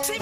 Timmy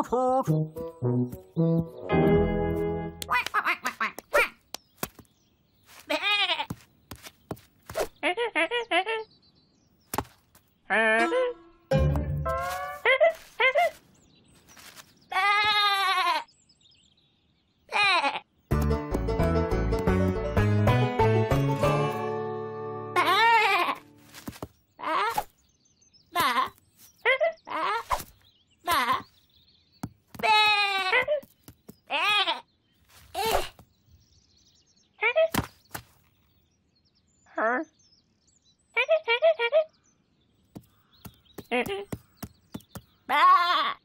Hoot, hoot. Hoot, ah!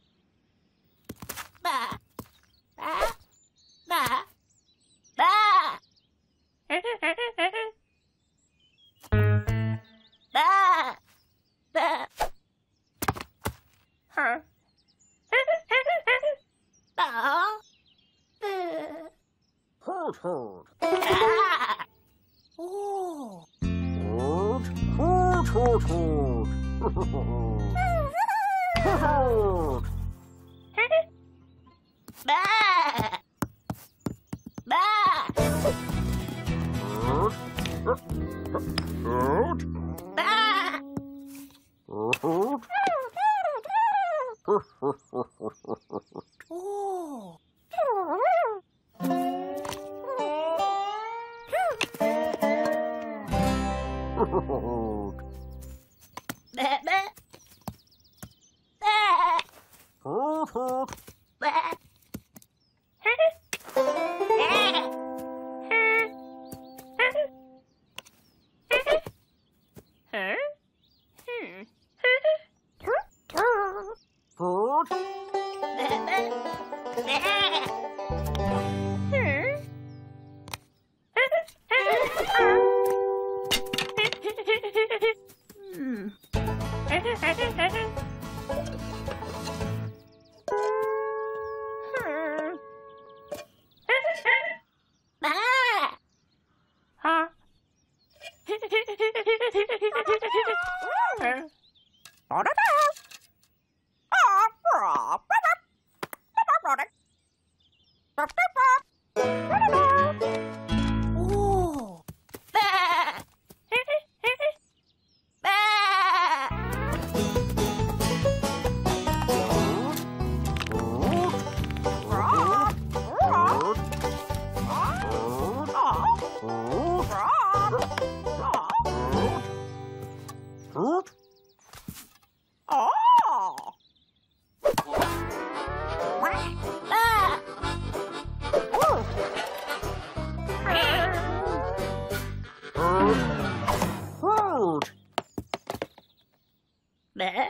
Hoot. Bleh.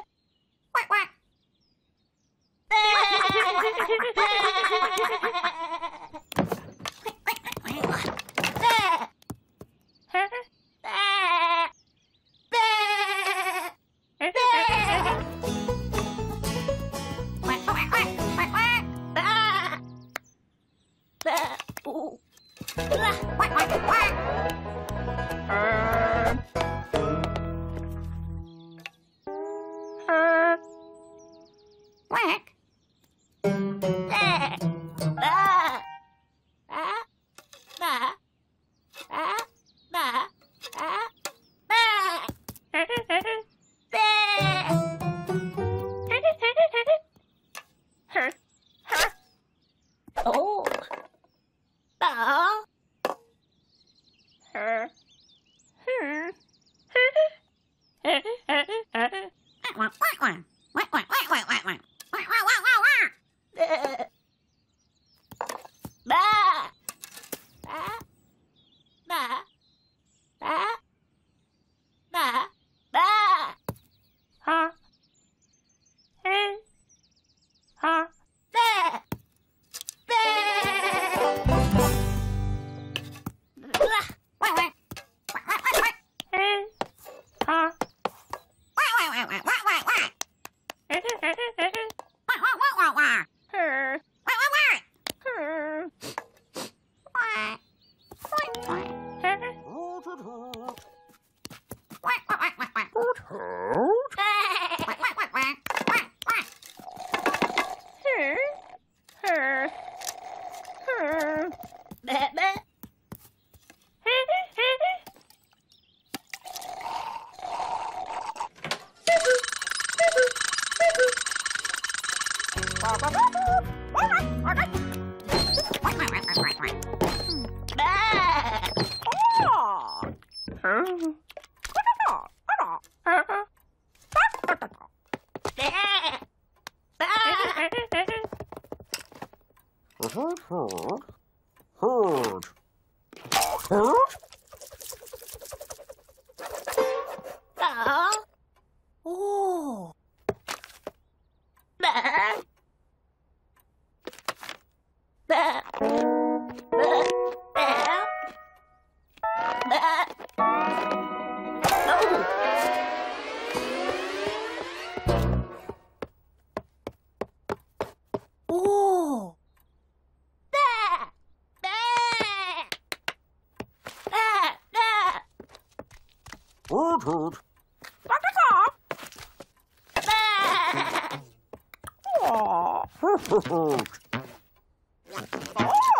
Yeah.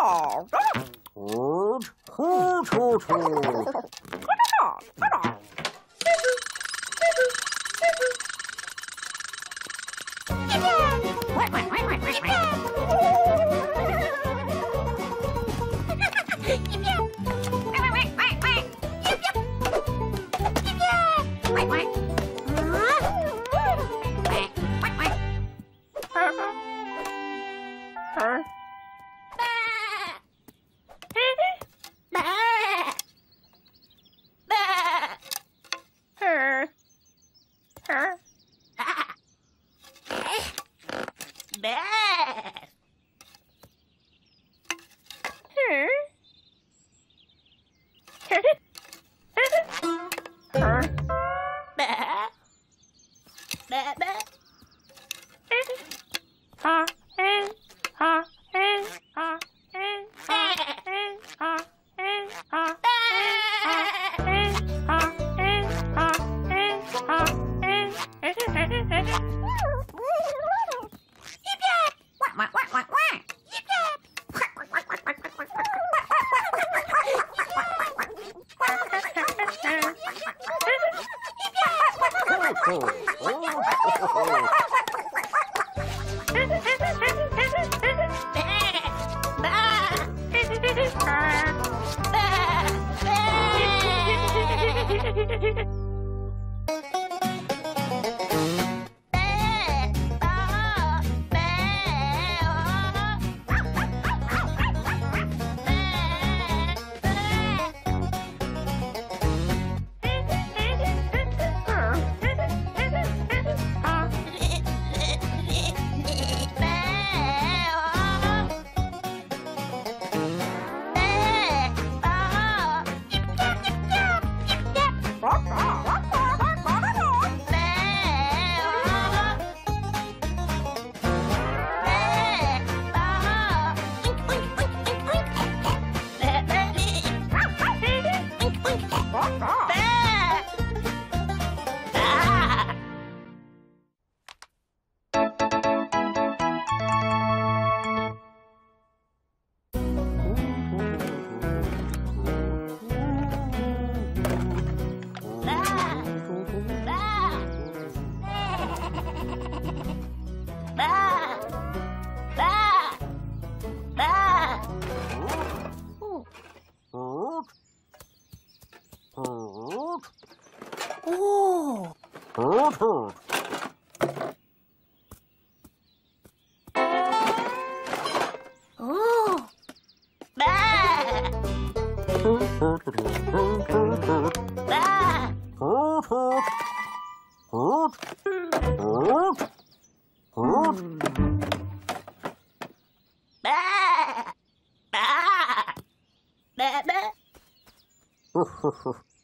Hoot, hoot, hoot, hoot. Hoot,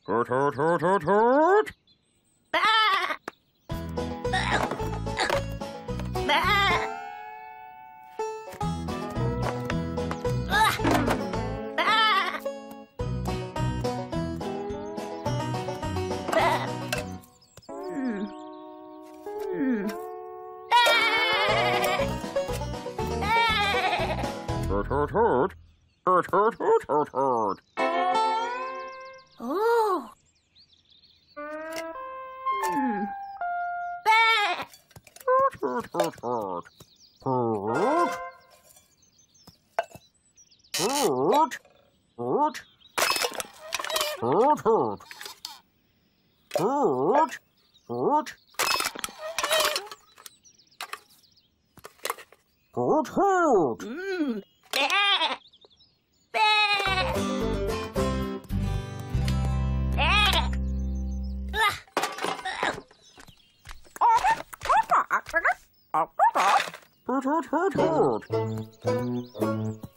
Hurt, hurt, hurt, hurt, hurt. Hoot, hoot, hoot. Oh. Mm. Beth. Hoot, hoot, hoot, hoot. Hoot. Hoot. Hoot. Hoot, hoot. Hoot. Hoot. Hoot, hoot. Mm. Hoot, hoot, hoot, hoot.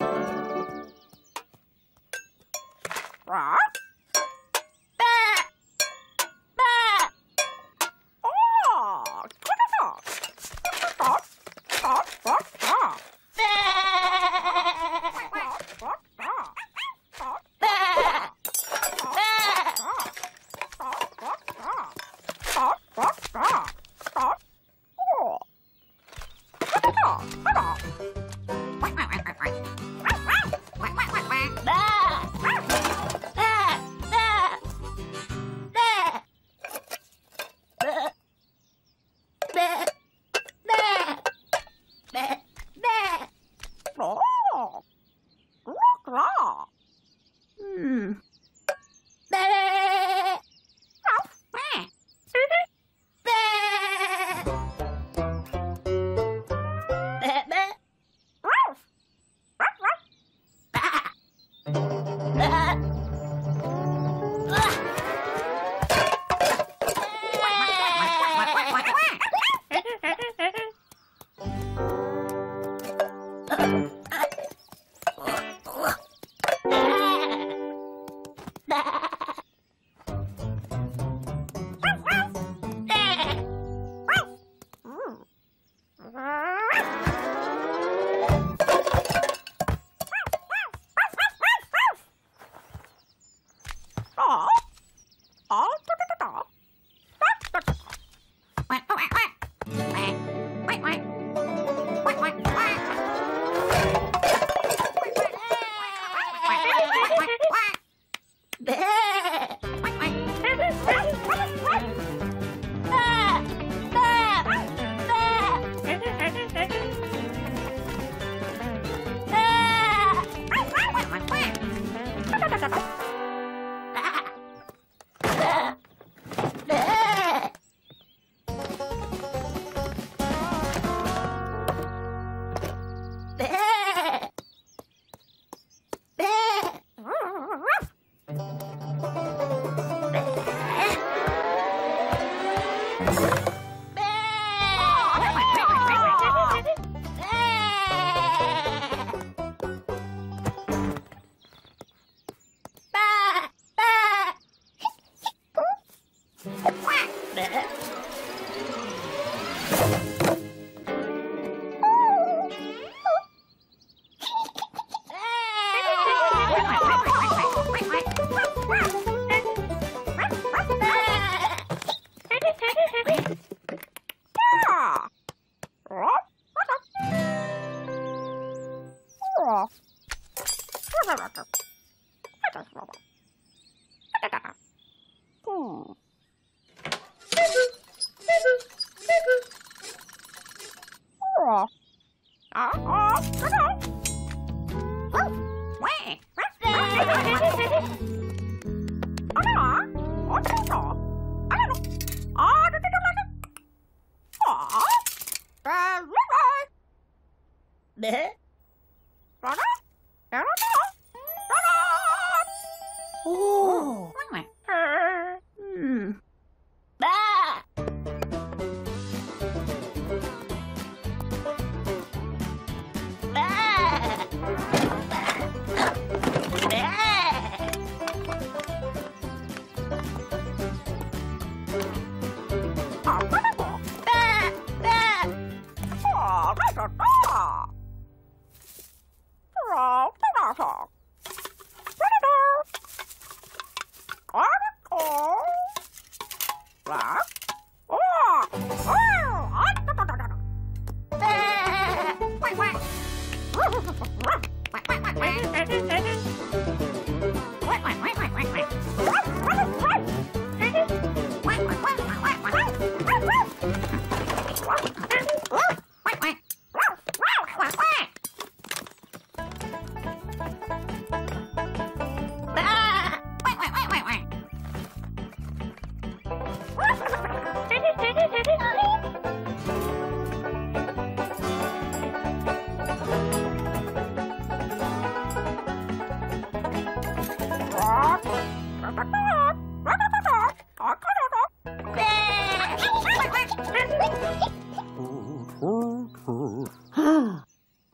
Hoot, hoot.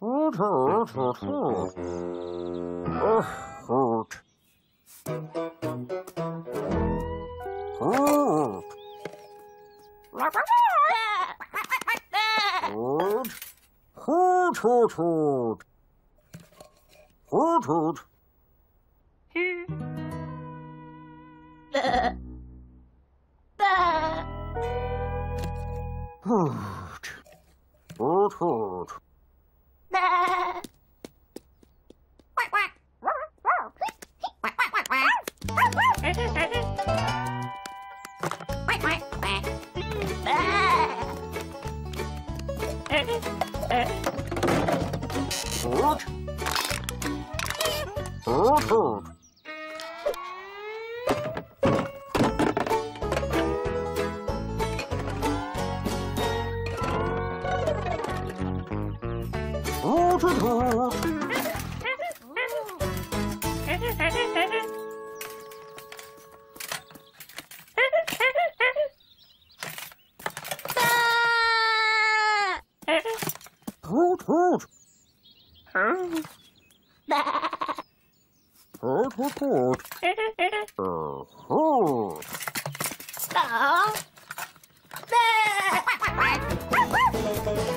Hoot, hoot, hoot, Hoot. Hoot, Hoot hoot. Hoot hoot hoot. Hoot. Uh, Stop.